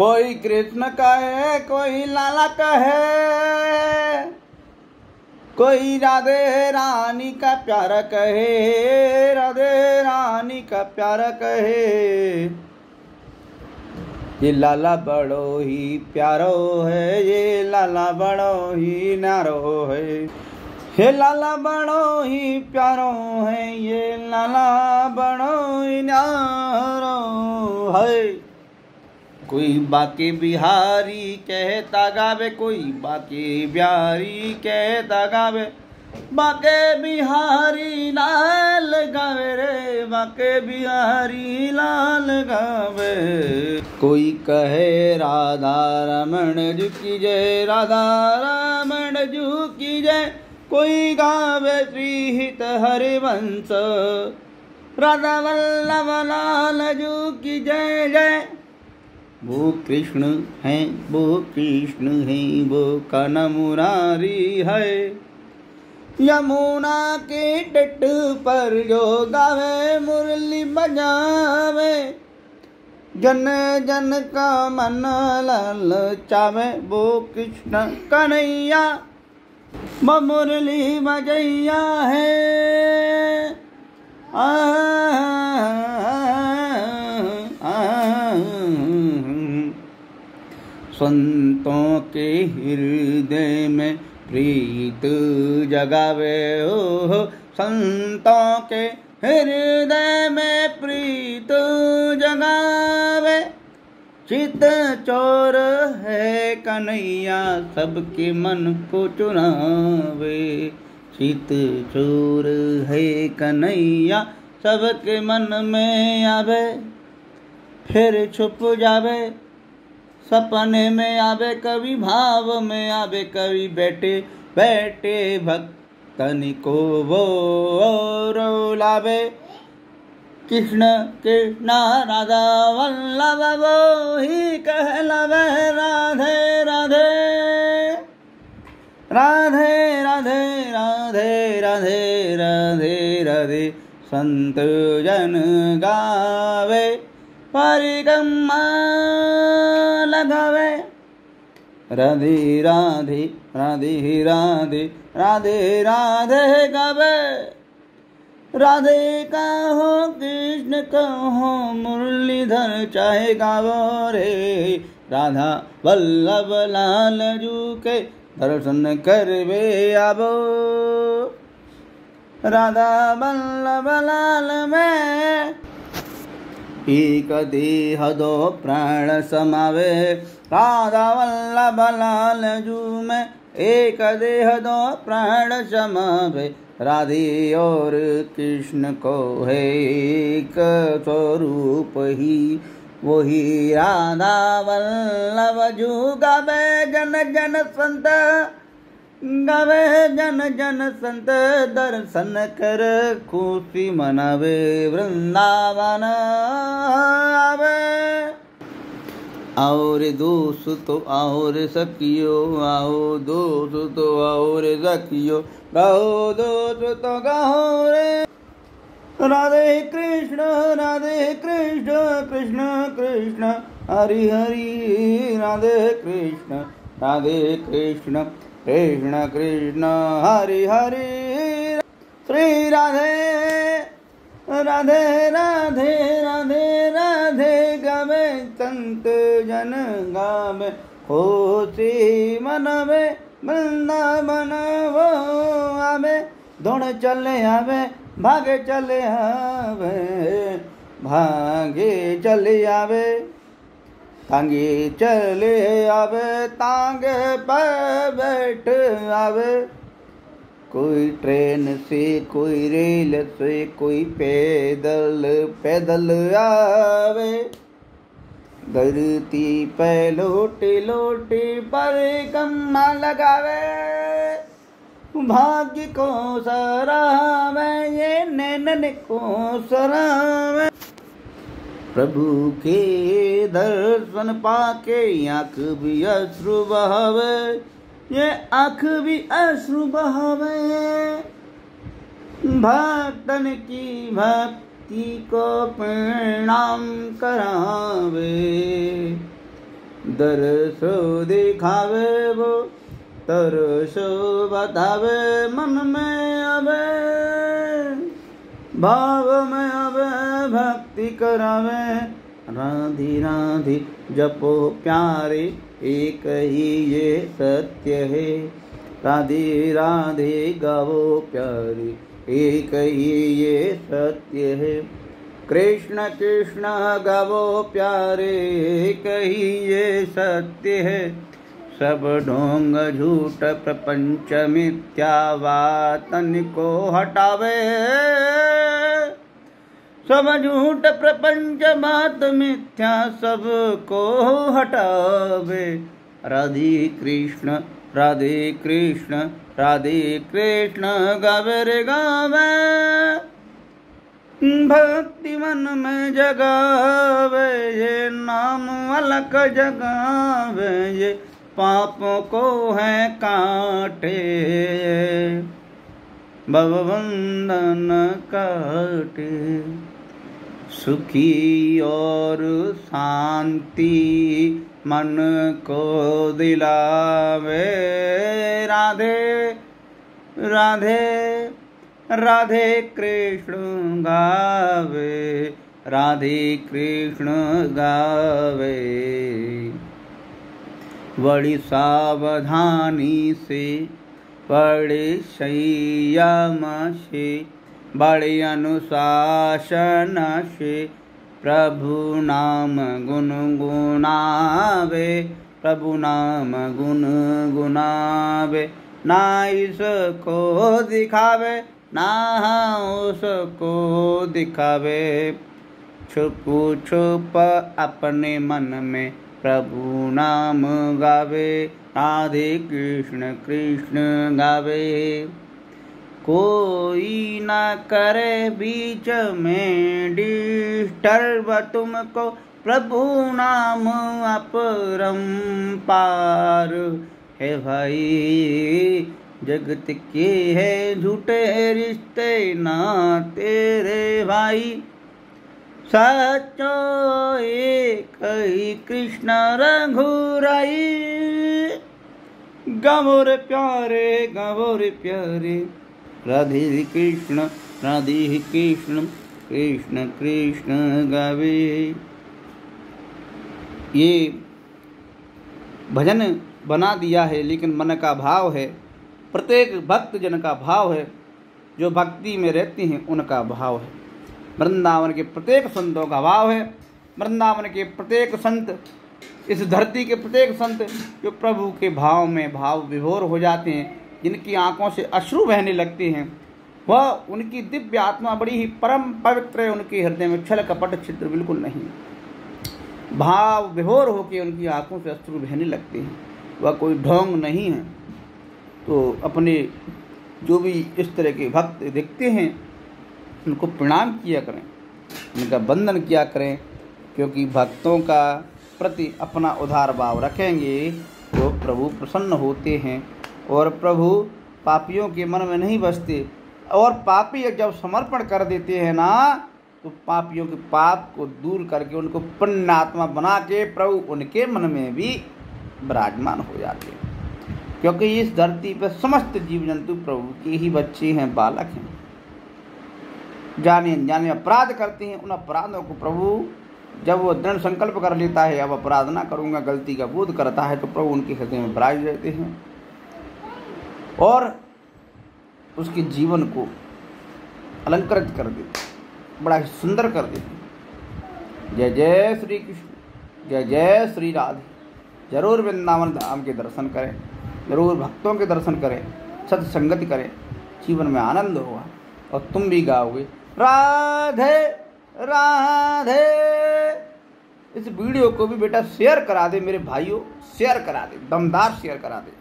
कोई कृष्ण कहे, कोई लाला कहे कोई राधे रानी का प्यार कहे, राधे रानी का प्यार कहे। ये लाला बड़ो ही प्यारो है, ये लाला बड़ो ही नारो है। हे लाला बड़ो ही प्यारो है, ये लाला बड़ो ही नारो है। कोई बाके बिहारी कहता गावे, कोई बाके बिहारी कहता गावे। बाके बिहारी लाल गावे रे, बाके बिहारी लाल गावे। कोई कहे, राधा रमण जू की जय, राधा रमण जू की जय। कोई गावे श्री हित हरिवंश, राधा वल्लभ लाल जू की जय जय। वो कृष्ण है वो कृष्ण है वो काना मुरारी है यमुना के तट पर जो गावे मुरली बजावे जन जन का मन लाल चावे वो कृष्ण कन्हैया मुरली बजैया है आ, आ, आ, आ, आ, आ, आ, आ, संतों के हृदय में प्रीत जगावे। हो संतों के हृदय में प्रीत जगावे। चित चोर है कन्हैया, सबके मन को चुनावे चित चोर है कन्हैया, सबके मन में आवे। फिर छुप जावे। सपने में आवे कवि भाव में आवे कवि बैठे बैठे भक्तन को वो लावे। कृष्ण कृष्ण राधा वल्लभ वो ही कहलावे, राधे राधे। राधे राधे राधे राधे राधे राधे। संत जन गावे। परिक्रमा लगावे। राधे राधे राधे राधे राधे राधे गावे राधे का हो कृष्ण का हो मुरलीधर चाहे गावो रे। राधा वल्लभ लाल जू के दर्शन करवे आबो। राधा वल्लभ लाल में हदो प्राण समावे। राधा वल्लभ लाल जूमे एक देह दो प्राण समावे। राधे और कृष्ण को है एक स्वरूप ही। वही राधा वल्लभ जू जूगा जन जन संत गावे जन जन संत दर्शन कर खुशी मनावे, वृंदावन आवे। और दोस्त तो और सखियो, आओ दोस्त तो और सखियो, गाओ दोस्त तो गाओ रे। राधे कृष्ण राधे कृष्ण कृष्ण कृष्ण, हरि हरि, राधे कृष्ण राधे कृष्ण। कृष्ण कृष्ण, हरि हरि। श्री राधे राधे राधे राधे राधे, गावे संत जन गावे। खुशी मनवे, वृंदावन वो आवे। दौड़ चले आवे, भागे चले आवे, भागे चले आवे। तांगे चले आवे, तांगे पर बैठ आवे। कोई ट्रेन से, कोई रेल से, कोई पैदल पैदल आवे। धरती पे लोटे लोटे पर कम्मा लगावे। भाग्य को सरावे, ये नैनन को सरावे। प्रभु के दर्शन पाके आँख भी अश्रु बहावे, ये आँख भी अश्रु बहावे। भक्तन की भक्ति को प्रणाम करावे दर्श दिखावे वो तरस बतावे, मन में अबे भाव में अबे भक्ति करावे। राधे राधे, जपो प्यारे, एक ही ये सत्य है। राधे राधे, गावो प्यारे, एक ही ये सत्य है। कृष्ण कृष्ण, गावो प्यारे, एक ही ये सत्य है। सब ढोंग, झूठ, प्रपंच, मिथ्या, वातन को हटावे। सब झूठ प्रपंच बात मिथ्या सबको हटावे। राधे कृष्ण राधे कृष्ण राधे कृष्ण, गावे रे गावे। भक्ति मन में जगावे, ये नाम अलग जगावे, ये पापों को है काटे। भवबंधन काटे। सुखी और शांति मन को दिलावे। राधे राधे राधे कृष्ण गावे, राधे कृष्ण गावे। बड़ी सावधानी से, बड़े संयम से बड़े अनुशासन से प्रभु नाम गुन गुनावे प्रभु नाम गुन गुनावे ना इसको दिखावे, ना उसको दिखावे। छुप छुप अपने मन में प्रभु नाम गावे, राधे कृष्ण कृष्ण गावे। कोई न करे बीच में डिस्टर्ब तुमको प्रभु नाम अपरम पार। है भाई, जगत के है झूठे रिश्ते ना तेरे भाई। सचो एक कृष्ण रघुराई। गमोर प्यारे गमोर प्यारे। राधे कृष्ण राधे कृष्ण कृष्ण कृष्ण गावे। ये भजन बना दिया है, लेकिन मन का भाव है, प्रत्येक भक्त जन का भाव है, जो भक्ति में रहते हैं, उनका भाव है। वृंदावन के प्रत्येक संतों का भाव है, वृंदावन के प्रत्येक संत, इस धरती के प्रत्येक संत, जो प्रभु के भाव में भाव विभोर हो जाते हैं जिनकी आँखों से अश्रु बहने लगते हैं। वह उनकी दिव्य आत्मा बड़ी ही परम पवित्र है, उनके हृदय में छल कपट चित्र बिल्कुल नहीं। भाव विभोर होकर उनकी आँखों से अश्रु बहने लगते हैं। वह कोई ढोंग नहीं है। तो अपने जो भी इस तरह के भक्त दिखते हैं, उनको प्रणाम किया करें, उनका बंधन किया करें, क्योंकि भक्तों का प्रति अपना उधार भाव रखेंगे तो प्रभु प्रसन्न होते हैं। और प्रभु पापियों के मन में नहीं बसते, और पापी जब समर्पण कर देते हैं ना तो पापियों के पाप को दूर करके उनको पुण्यात्मा बना के प्रभु उनके मन में भी विराजमान हो जाते हैं। क्योंकि इस धरती पर समस्त जीव जंतु प्रभु के ही बच्चे हैं, बालक हैं। जाने जाने अपराध करते हैं, उन अपराधों को प्रभु जब वो दृढ़ संकल्प कर लेता है, अब अपराध ना करूँगा, गलती का बोध करता है तो प्रभु उनके हृदय में विराज रहते हैं। और उसके जीवन को अलंकृत कर देते बड़ा ही सुंदर कर देते जय जय श्री कृष्ण, जय जय श्री राधे। ज़रूर वृंदावन धाम के दर्शन करें, ज़रूर भक्तों के दर्शन करें, सत्संगति करें, जीवन में आनंद होगा। और तुम भी गाओगे, राधे राधे। इस वीडियो को भी बेटा शेयर करा दे मेरे भाइयों शेयर करा दे, दमदार शेयर करा दे।